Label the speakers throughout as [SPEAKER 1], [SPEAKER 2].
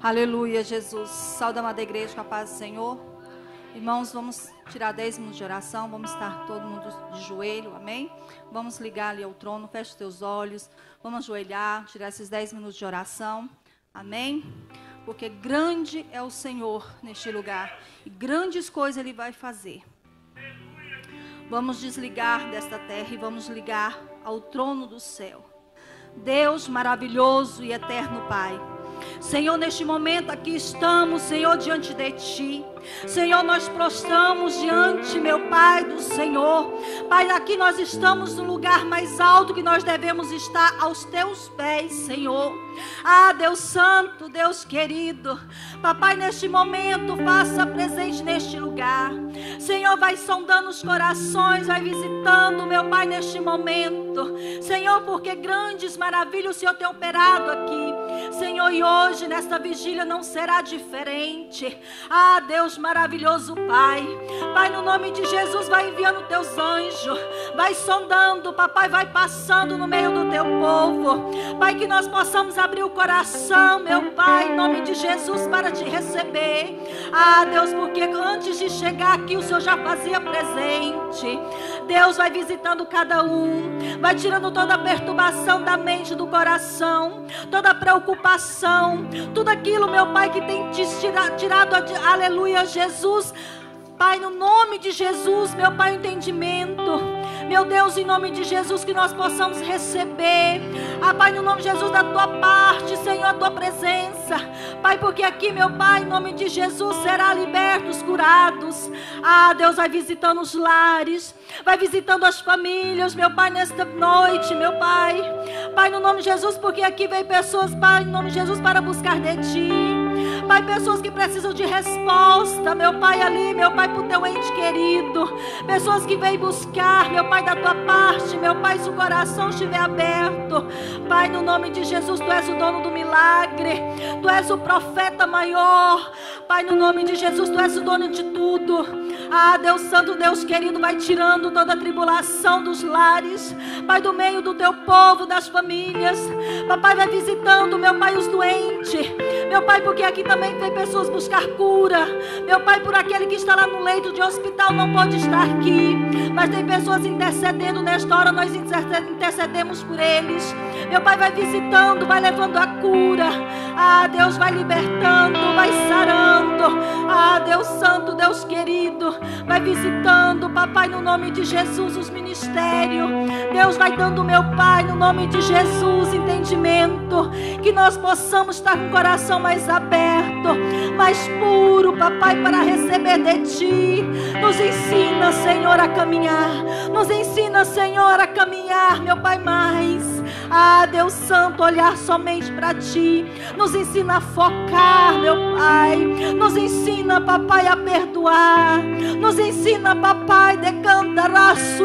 [SPEAKER 1] Aleluia, Jesus. Sauda amada igreja com a paz do Senhor. Irmãos, vamos tirar 10 minutos de oração. Vamos estar todo mundo de joelho, amém? Vamos ligar ali ao trono. Feche os teus olhos. Vamos ajoelhar, tirar esses 10 minutos de oração, amém? Porque grande é o Senhor neste lugar e grandes coisas Ele vai fazer. Vamos desligar desta terra e vamos ligar ao trono do céu. Deus maravilhoso e eterno Pai. Senhor, neste momento aqui estamos, Senhor, diante de Ti. Senhor, nós prostramos diante, meu Pai, do Senhor. Pai, aqui nós estamos no lugar mais alto que nós devemos estar aos Teus pés, Senhor. Ah, Deus Santo, Deus querido. Papai, neste momento, faça presente neste lugar. Senhor, vai sondando os corações, vai visitando, meu Pai, neste momento. Senhor, porque grandes maravilhas o Senhor tem operado aqui. Senhor, e hoje, nesta vigília, não será diferente. Ah, Deus maravilhoso, Pai. Pai, no nome de Jesus, vai enviando teus anjos. Vai sondando, papai, vai passando no meio do teu povo. Pai, que nós possamos abrir o coração, meu Pai, em nome de Jesus, para te receber. Ah, Deus, porque antes de chegar aqui, o Senhor já fazia presente. Deus vai visitando cada um, vai tirando toda a perturbação da mente, do coração, toda a preocupação, tudo aquilo, meu Pai, que tem te tirado, aleluia, Jesus. Pai, no nome de Jesus, meu Pai, o entendimento. Meu Deus, em nome de Jesus, que nós possamos receber, ah, Pai, no nome de Jesus, da tua parte, Senhor, a tua presença, Pai, porque aqui, meu Pai, em nome de Jesus, será libertos, curados. Ah, Deus vai visitando os lares, vai visitando as famílias, meu Pai, nesta noite, meu Pai. Pai, no nome de Jesus, porque aqui vem pessoas, Pai, em nome de Jesus, para buscar de Ti. Pai, pessoas que precisam de resposta, meu Pai, ali, meu Pai, para o teu ente querido. Pessoas que vêm buscar, meu Pai, da tua parte, meu Pai, se o coração estiver aberto. Pai, no nome de Jesus, tu és o dono do milagre, tu és o profeta maior. Pai, no nome de Jesus, tu és o dono de tudo. Ah, Deus Santo, Deus querido, vai tirando toda a tribulação dos lares, Pai, do meio do teu povo, das famílias. Papai, vai visitando, meu Pai, os doentes. Meu Pai, porque aqui também tem pessoas buscar cura. Meu Pai, por aquele que está lá no leito de hospital não pode estar aqui. Mas tem pessoas intercedendo nesta hora, nós intercedemos por eles. Meu Pai vai visitando, vai levando a cura. Ah, Deus vai libertando, vai sarando. Ah, Deus Santo, Deus querido, vai visitando, papai, no nome de Jesus, os ministérios. Deus vai dando, meu Pai, no nome de Jesus, entendimento. Que nós possamos estar com o coração mais aberto, mais puro, papai, para receber de Ti. Nos ensina, Senhor, a caminhar. Nos ensina, Senhor, a caminhar, meu Pai, mais. Ah, Deus Santo, olhar somente para Ti. Nos ensina a focar, meu Pai. Nos ensina, papai, a perdoar. Nos ensina, papai, decanta,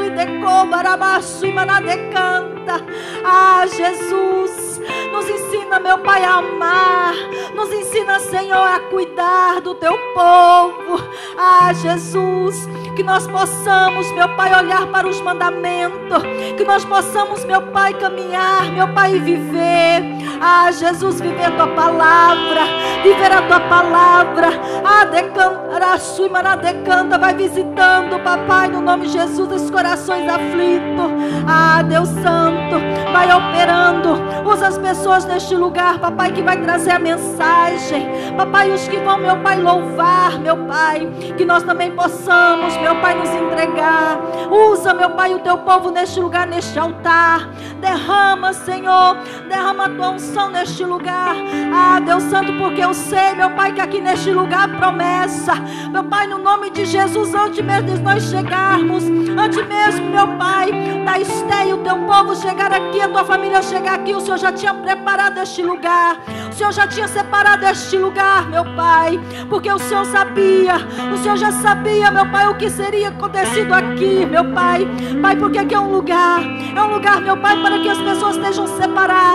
[SPEAKER 1] e decobarabaço e manadecanta. Ah, Jesus, nos ensina, meu Pai, a amar. Nos ensina, Senhor, a cuidar do Teu povo. Ah, Jesus que nós possamos, meu Pai, olhar para os mandamentos, que nós possamos, meu Pai, caminhar, meu Pai, viver. Ah, Jesus, viver a tua palavra, viver a tua palavra. Ah, decanta, sua decanta, vai visitando, papai, no nome de Jesus, esses corações aflitos. Ah, Deus Santo, vai operando. Usa as pessoas neste lugar, papai, que vai trazer a mensagem. Papai, os que vão, meu Pai, louvar, meu Pai, que nós também possamos, meu Pai, nos entregar. Usa, meu Pai, o teu povo neste lugar, neste altar. Derrama, Senhor, derrama a tua unção neste lugar. Ah, Deus Santo, porque eu sei, meu Pai, que aqui neste lugar promessa. Meu Pai, no nome de Jesus, antes mesmo de nós chegarmos, antes mesmo, meu Pai, da esteia, o teu povo chegar aqui, a tua família chegar aqui, o Senhor já tinha preparado este lugar. O Senhor já tinha separado este lugar, meu Pai, porque o Senhor sabia, o Senhor já sabia, meu Pai, o que seria acontecido aqui, meu Pai. Pai, porque aqui é um lugar, é um lugar, meu Pai, para que as pessoas estejam separadas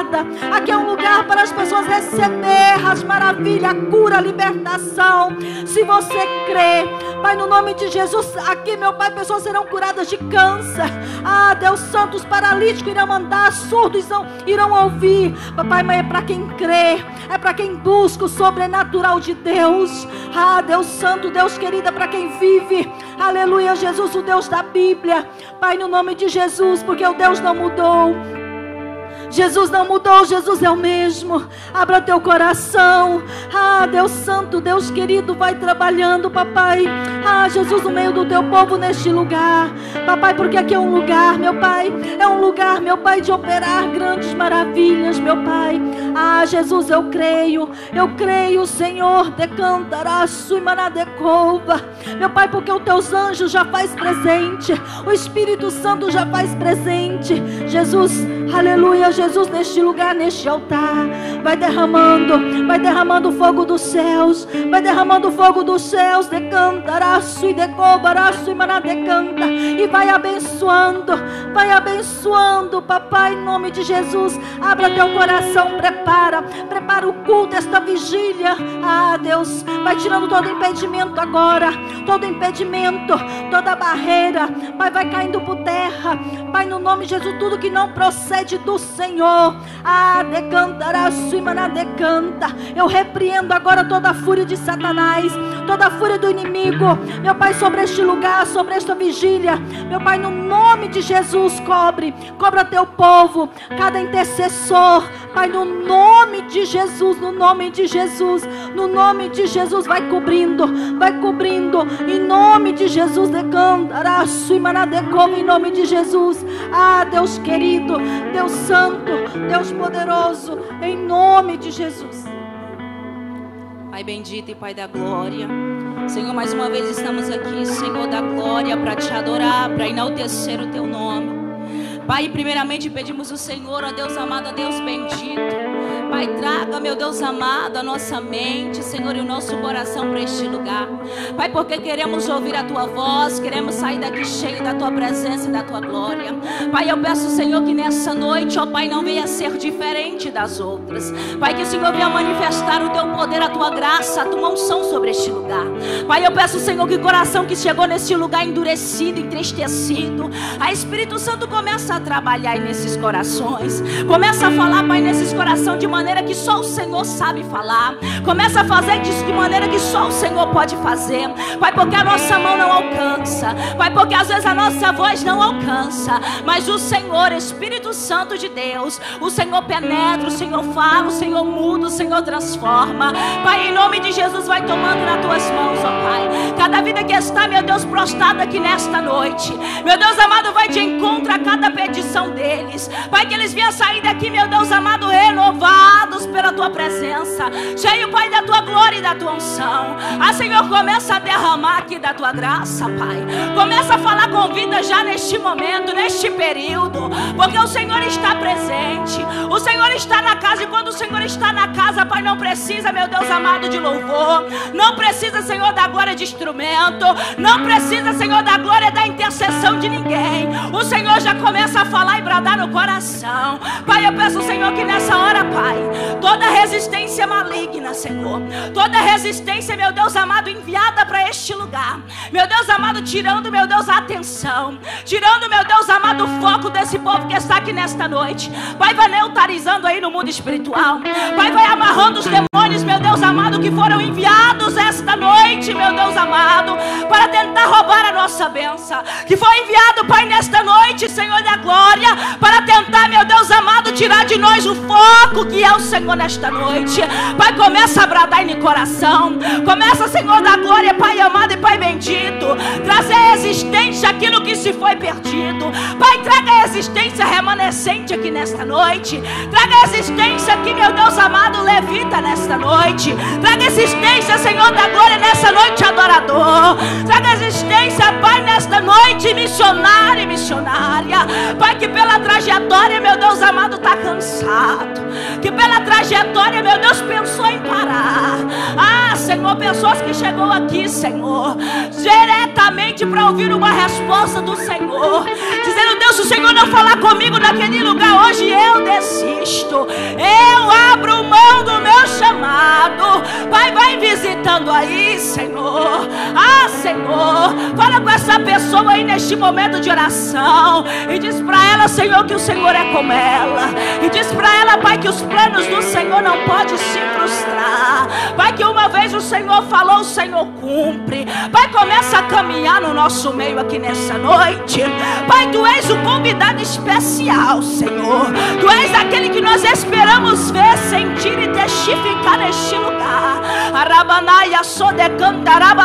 [SPEAKER 1] abençoada. Aqui é um lugar para as pessoas receber as maravilhas, a cura, a libertação. Se você crê, Pai, no nome de Jesus, aqui, meu Pai, pessoas serão curadas de câncer. Ah, Deus Santo, os paralíticos irão andar, surdos irão ouvir. Papai, mas é para quem crê, é para quem busca o sobrenatural de Deus. Ah, Deus Santo, Deus querido, é para quem vive. Aleluia, Jesus, o Deus da Bíblia. Pai, no nome de Jesus, porque o Deus não mudou. Jesus não mudou, Jesus é o mesmo. Abra teu coração. Ah, Deus Santo, Deus querido, vai trabalhando, papai. Ah, Jesus, no meio do teu povo neste lugar. Papai, porque aqui é um lugar, meu pai. É um lugar, meu pai, de operar grandes maravilhas, meu pai. Ah, Jesus, eu creio. Eu creio, Senhor. Decantaraço e manadecova. Meu pai, porque os teus anjos já faz presente. O Espírito Santo já faz presente. Jesus, aleluia. Jesus, neste lugar, neste altar. Vai derramando, vai derramando o fogo dos céus. Vai derramando o fogo dos céus. Decantaraço e decobaraço e manadecanta. E vai abençoando, vai abençoando, papai, em nome de Jesus. Abra teu coração, prepara, prepara o culto, esta vigília. Ah, Deus, vai tirando todo impedimento agora, todo impedimento, toda barreira. Pai, vai caindo por terra. Pai, no nome de Jesus, tudo que não procede do Senhor. Ah, decantará, suimana decanta. Eu repreendo agora toda a fúria de Satanás, toda a fúria do inimigo. Meu Pai, sobre este lugar, sobre esta vigília. Meu Pai, no nome de Jesus, cobre, cobra teu povo, cada intercessor. Pai, no nome de Jesus, no nome de Jesus, no nome de Jesus, vai cobrindo, vai cobrindo. Em nome de Jesus, decova, em nome de Jesus. Ah, Deus querido, Deus. Santo, Deus poderoso, em nome de Jesus.
[SPEAKER 2] Pai bendito e Pai da glória. Senhor, mais uma vez estamos aqui, Senhor da glória, para te adorar, para enaltecer o teu nome. Pai, primeiramente pedimos o Senhor, ó Deus amado, ó Deus bendito. Pai, traga, meu Deus amado, a nossa mente, Senhor, e o nosso coração para este lugar. Pai, porque queremos ouvir a tua voz, queremos sair daqui cheio da tua presença e da tua glória. Pai, eu peço, Senhor, que nessa noite, ó Pai, não venha ser diferente das outras. Pai, que o Senhor venha manifestar o teu poder, a tua graça, a tua unção sobre este lugar. Pai, eu peço, Senhor, que o coração que chegou neste lugar endurecido, entristecido, a Espírito Santo começa a trabalhar nesses corações. Começa a falar, Pai, nesses corações de maneira que só o Senhor sabe falar. Começa a fazer disso de maneira que só o Senhor pode fazer. Pai, porque a nossa mão não alcança. Pai, porque às vezes a nossa voz não alcança. Mas o Senhor, Espírito Santo de Deus, o Senhor penetra, o Senhor fala, o Senhor muda, o Senhor transforma. Pai, em nome de Jesus, vai tomando nas tuas mãos, ó Pai. Cada vida que está, meu Deus, prostrada aqui nesta noite. Meu Deus amado, vai de encontro a cada petição deles. Pai, que eles venham sair daqui, meu Deus amado, renovar tomados pela tua presença, cheio, Pai, da tua glória e da tua unção. Ah, Senhor, começa a derramar aqui da tua graça, Pai. Começa a falar com vida já neste momento, neste período, porque o Senhor está presente, o Senhor está na casa, e quando o Senhor está na casa, Pai, não precisa, meu Deus amado, de louvor, não precisa, Senhor, da glória de instrumento, não precisa, Senhor, da glória da intercessão de ninguém. O Senhor já começa a falar e bradar no coração. Pai, eu peço, Senhor, que nessa hora, Pai, toda resistência maligna, Senhor, toda resistência, meu Deus amado, enviada para este lugar, meu Deus amado, tirando, meu Deus, a atenção, tirando, meu Deus amado, o foco desse povo que está aqui nesta noite, Pai, vai neutralizando aí no mundo espiritual, Pai, vai amarrando os demônios, meu Deus amado, que foram enviados esta noite, meu Deus amado, para tentar roubar a nossa benção, que foi enviado, Pai, nesta noite, Senhor da glória, para tentar, meu Deus amado, tirar de nós o foco que é o Senhor nesta noite. Pai, começa a bradar em coração. Começa, Senhor da glória, Pai amado e Pai bendito. Trazer a existência aquilo que se foi perdido. Pai, traga a existência remanescente aqui nesta noite. Traga a existência aqui, meu Deus amado, levita nesta noite. Traga a existência, Senhor da glória, nessa noite adorador. Traga a existência, Pai, nesta noite missionária e missionária. Pai, que pela trajetória, meu Deus amado, está cansado. Pela trajetória, meu Deus, pensou em parar. Ah, Senhor, pessoas que chegou aqui, Senhor, diretamente para ouvir uma resposta do Senhor, dizendo: Deus, se o Senhor não falar comigo naquele lugar hoje, eu desisto. Eu abro mão do meu chamado. Pai, vai visitando aí, Senhor. Ah, Senhor, fala pessoa aí neste momento de oração e diz para ela, Senhor, que o Senhor é com ela. E diz para ela, Pai, que os planos do Senhor não podem se frustrar. Pai, que uma vez o Senhor falou, o Senhor cumpre. Pai, começa a caminhar no nosso meio aqui nessa noite. Pai, tu és o convidado especial, Senhor. Tu és aquele que nós esperamos ver, sentir e testificar neste lugar.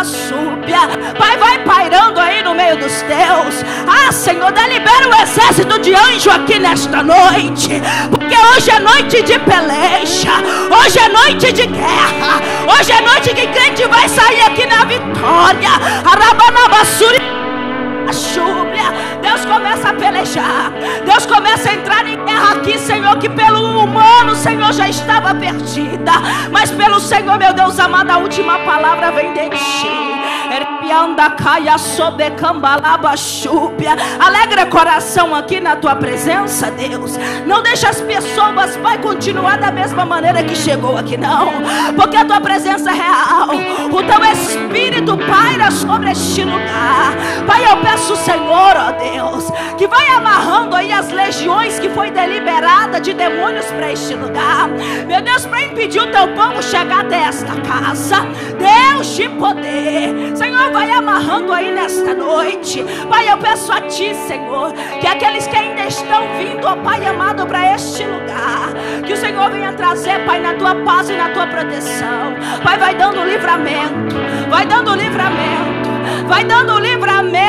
[SPEAKER 2] Súbia. Pai, vai pairando aí no meio dos teus. Ah, Senhor, delibera o exército de anjo aqui nesta noite. Porque hoje é noite de peleja. Hoje é noite de guerra. Hoje é noite que crente vai sair aqui na vitória. Arabanabassuri. Deus começa a pelejar. Deus começa a entrar em guerra aqui, Senhor, que pelo humano, Senhor, já estava perdida. Mas pelo Senhor, meu Deus amado, a última palavra vem de ti. Alegra coração aqui na tua presença, Deus. Não deixa as pessoas, Pai, continuar da mesma maneira que chegou aqui, não. Porque a tua presença é real. O teu Espírito paira sobre este lugar. Pai, eu peço, Senhor, ó Deus, amarrando aí as legiões que foi deliberada de demônios para este lugar. Meu Deus, para impedir o teu povo chegar até esta casa. Deus de poder. Senhor, vai amarrando aí nesta noite. Pai, eu peço a Ti, Senhor, que aqueles que ainda estão vindo, ó Pai amado, para este lugar, que o Senhor venha trazer, Pai, na Tua paz e na Tua proteção. Pai, vai dando livramento, vai dando livramento vai dando livramento,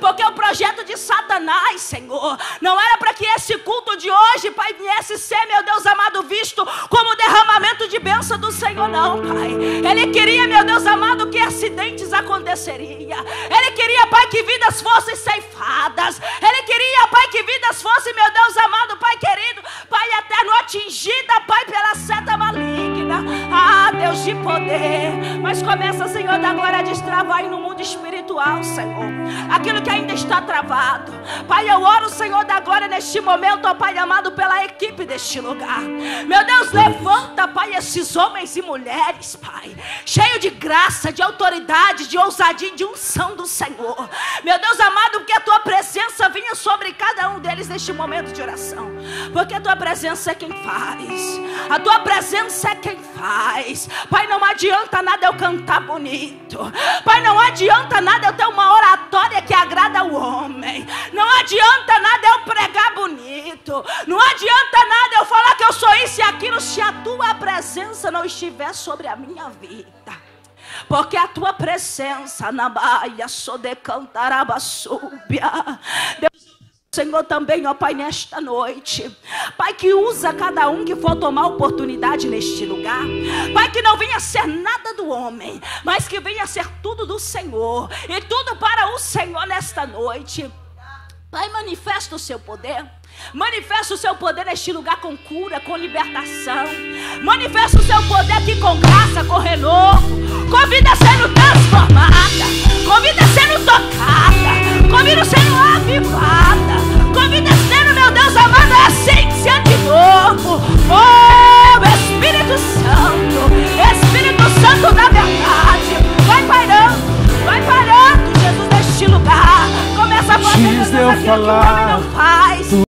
[SPEAKER 2] porque o projeto de Satanás, Senhor, não era para que esse culto de hoje, Pai, viesse ser, meu Deus amado, visto como derramamento de bênção do Senhor, não, Pai. Ele queria, meu Deus amado, que acidentes aconteceriam. Ele queria, Pai, que vidas fossem ceifadas. Ele queria, Pai, que vidas fossem, meu Deus amado, Pai querido, Pai Começa, Senhor, da glória a destravar no mundo espiritual, Senhor. Aquilo que ainda está travado. Pai, eu oro, Senhor, da glória neste momento, ó Pai amado, pela equipe deste lugar. Meu Deus, levanta, Pai, esses homens e mulheres, Pai. Cheio de graça, de autoridade, de ousadia de unção do Senhor. Meu Deus amado, que a tua presença deles neste momento de oração. Porque a tua presença é quem faz. A tua presença é quem faz. Pai, não adianta nada eu cantar bonito. Pai, não adianta nada eu ter uma oratória que agrada o homem. Não adianta nada eu pregar bonito. Não adianta nada eu falar que eu sou isso e aquilo se a tua presença não estiver sobre a minha vida. Porque a tua presença na baia só de cantaraba súbia. Deus Senhor, também, ó Pai, nesta noite. Pai, que usa cada um que for tomar oportunidade neste lugar. Pai, que não venha ser nada do homem, mas que venha ser tudo do Senhor. E tudo para o Senhor nesta noite. Pai, manifesta o seu poder. Manifesta o seu poder neste lugar com cura, com libertação. Manifesta o seu poder aqui com graça, com renovo. Com vida sendo transformada. Com vida sendo tocada. Com vida sendo avivada. Com vida sendo, meu Deus amado, a essência de novo. Oh, Espírito Santo. Espírito Santo da verdade. Vai parando. Vai parando, Jesus, neste lugar. Começa a fazer.
[SPEAKER 3] falar